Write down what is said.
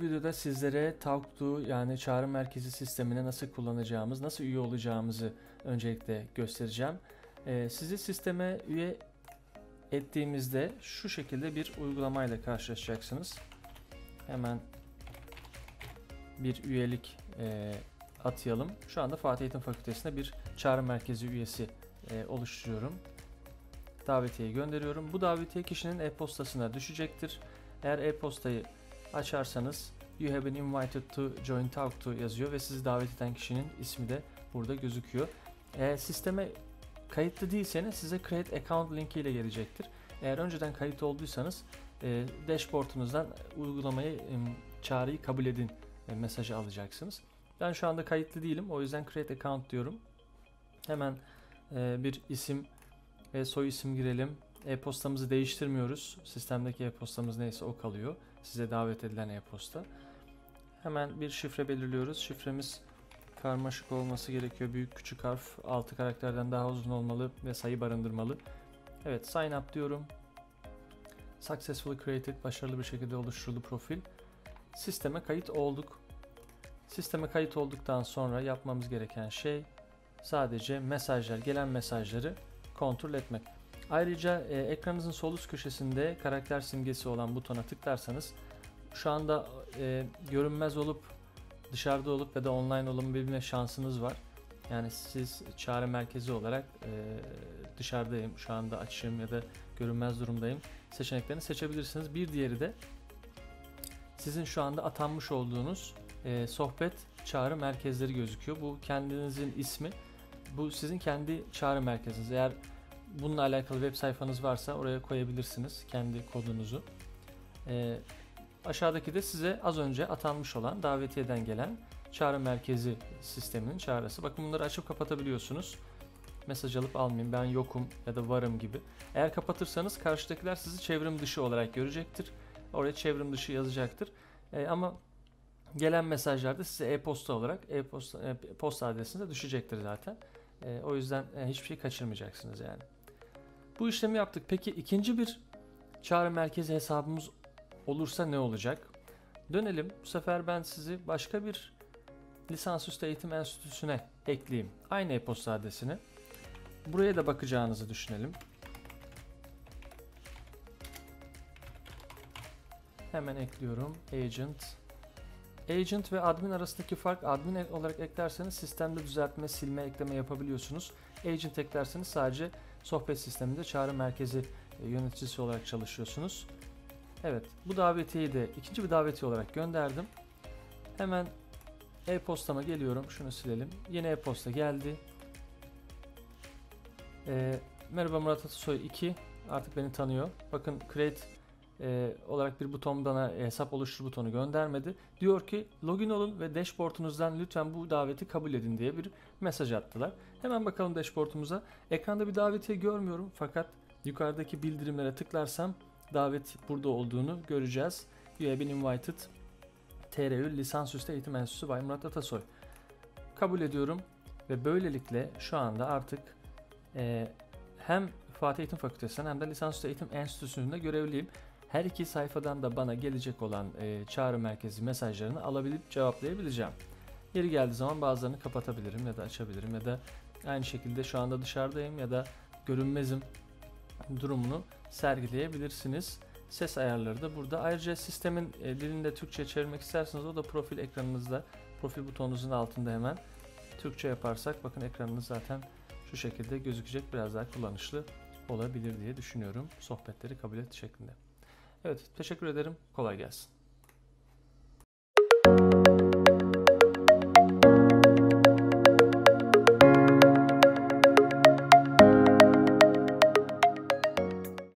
videoda sizlere Talk yani çağrı merkezi sistemini nasıl kullanacağımız, nasıl üye olacağımızı öncelikle göstereceğim. Ee, sizi sisteme üye ettiğimizde şu şekilde bir uygulamayla karşılaşacaksınız. Hemen bir üyelik e, atayalım. Şu anda Fatih Eğitim Fakültesi'nde bir çağrı merkezi üyesi e, oluşturuyorum. Davetiyeyi gönderiyorum. Bu davetiye kişinin e-postasına düşecektir. Eğer e-postayı açarsanız You have been invited to join Talk to yazıyor ve sizi davet eden kişinin ismi de burada gözüküyor. Eğer sisteme kayıtlı değilseniz size Create Account linki ile gelecektir. Eğer önceden kayıt olduysanız e, dashboard'unuzdan uygulamayı e, çağrıyı kabul edin e, mesajı alacaksınız. Ben şu anda kayıtlı değilim. O yüzden Create Account diyorum. Hemen e, bir isim ve soy isim girelim. E-postamızı değiştirmiyoruz. Sistemdeki e-postamız neyse o kalıyor. Size davet edilen e-posta. Hemen bir şifre belirliyoruz. Şifremiz karmaşık olması gerekiyor. Büyük küçük harf 6 karakterden daha uzun olmalı ve sayı barındırmalı. Evet sign up diyorum. Successfully created başarılı bir şekilde oluşturuldu profil. Sisteme kayıt olduk. Sisteme kayıt olduktan sonra yapmamız gereken şey sadece mesajlar, gelen mesajları kontrol etmek. Ayrıca e, ekranınızın sol üst köşesinde karakter simgesi olan butona tıklarsanız şu anda e, görünmez olup dışarıda olup ya da online olabilme şansınız var. Yani siz çağrı merkezi olarak e, dışarıdayım, şu anda açığım ya da görünmez durumdayım seçeneklerini seçebilirsiniz. Bir diğeri de sizin şu anda atanmış olduğunuz e, sohbet çağrı merkezleri gözüküyor. Bu kendinizin ismi. Bu sizin kendi çağrı merkeziniz. Eğer bununla alakalı web sayfanız varsa oraya koyabilirsiniz kendi kodunuzu. E, aşağıdaki de size az önce atanmış olan davetiyeden gelen çağrı merkezi sisteminin çağrısı. Bakın bunları açıp kapatabiliyorsunuz. Mesaj alıp almayayım ben yokum ya da varım gibi. Eğer kapatırsanız karşıdakiler sizi çevrim dışı olarak görecektir. Oraya çevrim dışı yazacaktır. E, ama gelen mesajlarda size e-posta olarak e-posta e, adresinize düşecektir zaten. E, o yüzden e, hiçbir şey kaçırmayacaksınız yani. Bu işlemi yaptık. Peki ikinci bir çağrı merkezi hesabımız olursa ne olacak? Dönelim. Bu sefer ben sizi başka bir lisansüstü eğitim enstitüsüne ekleyeyim. Aynı e-posta adresini. Buraya da bakacağınızı düşünelim. Hemen ekliyorum. Agent. Agent ve admin arasındaki fark admin olarak eklerseniz sistemde düzeltme, silme, ekleme yapabiliyorsunuz. Agent eklerseniz sadece sohbet sisteminde çağrı merkezi e, yöneticisi olarak çalışıyorsunuz. Evet bu davetiyeyi de ikinci bir davetiye olarak gönderdim. Hemen e-postama geliyorum. Şunu silelim. Yeni e-posta geldi. Ee, merhaba Murat Atasoy 2. Artık beni tanıyor. Bakın create e, olarak bir buton hesap oluştur butonu göndermedi. Diyor ki login olun ve dashboard'unuzdan lütfen bu daveti kabul edin diye bir mesaj attılar. Hemen bakalım dashboard'umuza. Ekranda bir davetiye görmüyorum fakat yukarıdaki bildirimlere tıklarsam davet burada olduğunu göreceğiz. You have been invited. TRÜ Lisansüstü Eğitim Enstitüsü Bay Murat Atasoy. Kabul ediyorum ve böylelikle şu anda artık e, hem Fatih Eğitim Fakültesi'nden hem de Lisansüstü Eğitim Enstitüsü'nde görevliyim. Her iki sayfadan da bana gelecek olan e, çağrı merkezi mesajlarını alabilip cevaplayabileceğim. Yeri geldiği zaman bazılarını kapatabilirim ya da açabilirim ya da aynı şekilde şu anda dışarıdayım ya da görünmezim durumunu sergileyebilirsiniz. Ses ayarları da burada. Ayrıca sistemin e, dilini de Türkçe çevirmek isterseniz o da profil ekranınızda, profil butonunuzun altında hemen Türkçe yaparsak bakın ekranınız zaten şu şekilde gözükecek. Biraz daha kullanışlı olabilir diye düşünüyorum. Sohbetleri kabul et şeklinde. Evet teşekkür ederim. Kolay gelsin.